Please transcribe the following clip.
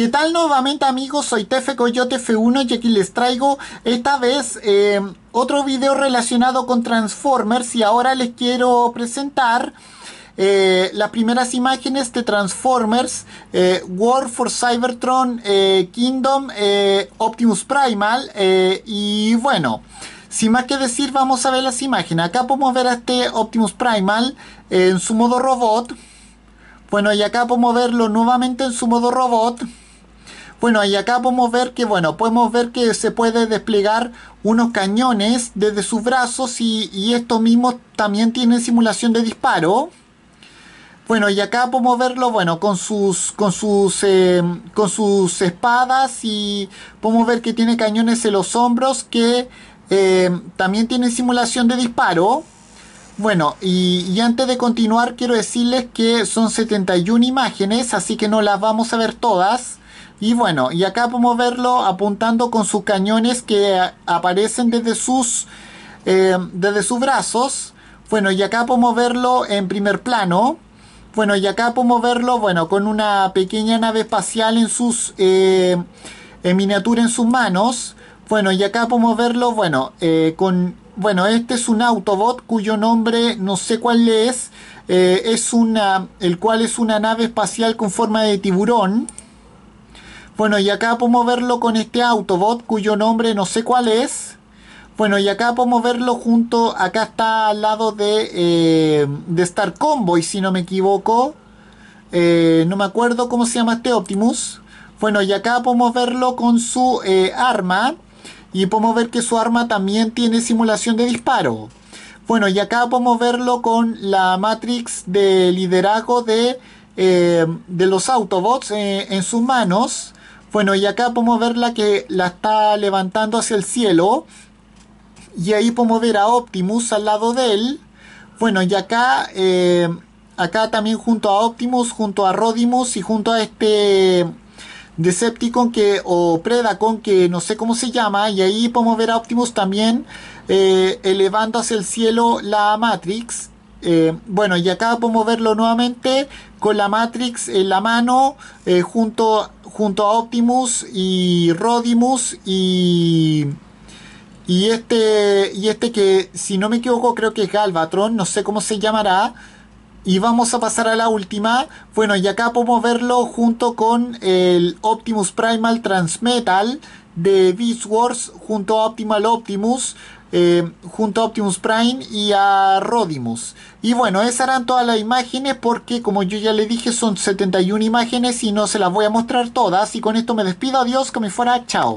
¿Qué tal nuevamente amigos? Soy Tefe Coyote F1 y aquí les traigo esta vez eh, otro video relacionado con Transformers y ahora les quiero presentar eh, las primeras imágenes de Transformers eh, War for Cybertron Kingdom Optimus Primal y bueno sin más que decir vamos a ver las imágenes acá podemos ver a este Optimus Primal en su modo robot bueno, y acá podemos verlo nuevamente en su modo robot. Bueno, y acá podemos ver que, bueno, podemos ver que se puede desplegar unos cañones desde sus brazos y, estos mismos también tienen simulación de disparo. Bueno, y acá podemos verlo, bueno, con sus, con sus, eh, con sus espadas y podemos ver que tiene cañones en los hombros que eh, también tienen simulación de disparo. Bueno, y, antes de continuar quiero decirles que son 71 imágenes, así que no las vamos a ver todas. Y bueno, y acá podemos verlo apuntando con sus cañones que aparecen desde sus, eh, desde sus brazos. Bueno, y acá podemos verlo en primer plano. Bueno, y acá podemos verlo, bueno, con una pequeña nave espacial en sus, eh, en miniatura en sus manos. Bueno, y acá podemos verlo, bueno, eh, con bueno, este es un Autobot cuyo nombre no sé cuál es. Es una, el cual es una nave espacial con forma de tiburón. Bueno, y acá podemos verlo con este Autobot cuyo nombre no sé cuál es. Bueno, y acá podemos verlo junto, acá está al lado de, eh, de Star Convoy, si no me equivoco. Eh, no me acuerdo cómo se llama este Optimus. Bueno, y acá podemos verlo con su arma y podemos ver que su arma también tiene simulación de disparo. Bueno, y acá podemos verlo con la Matrix de liderazgo de, eh, de los Autobots eh, en sus manos. Bueno, y acá podemos verla que la está levantando hacia el cielo. Y ahí podemos ver a Optimus al lado de él. Bueno, y acá, eh, acá también junto a Optimus, junto a Rodimus y junto a este Decepticon que, o Predacon que no sé cómo se llama y ahí podemos ver a Optimus también eh, elevando hacia el cielo la Matrix eh, bueno y acá podemos verlo nuevamente con la Matrix en la mano junto, junto a Optimus y Rodimus y y este y este que si no me equivoco creo que es Galvatron no sé cómo se llamará y vamos a pasar a la última. Bueno, y acá podemos verlo junto con el Optimus Primal Transmetal de Beast Wars junto a Optimal Optimus. Eh, junto a Optimus Prime y a Rodimus. Y bueno, esas eran todas las imágenes porque como yo ya le dije son 71 imágenes y no se las voy a mostrar todas. Y con esto me despido, adiós, que me fuera, chao.